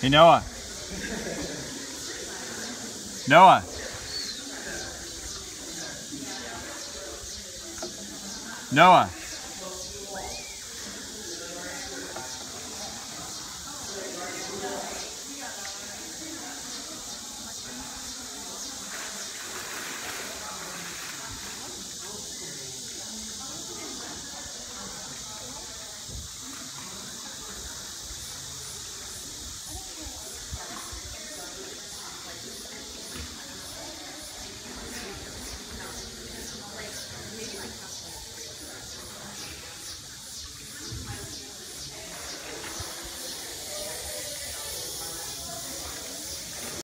Hey, Noah. Noah. Noah.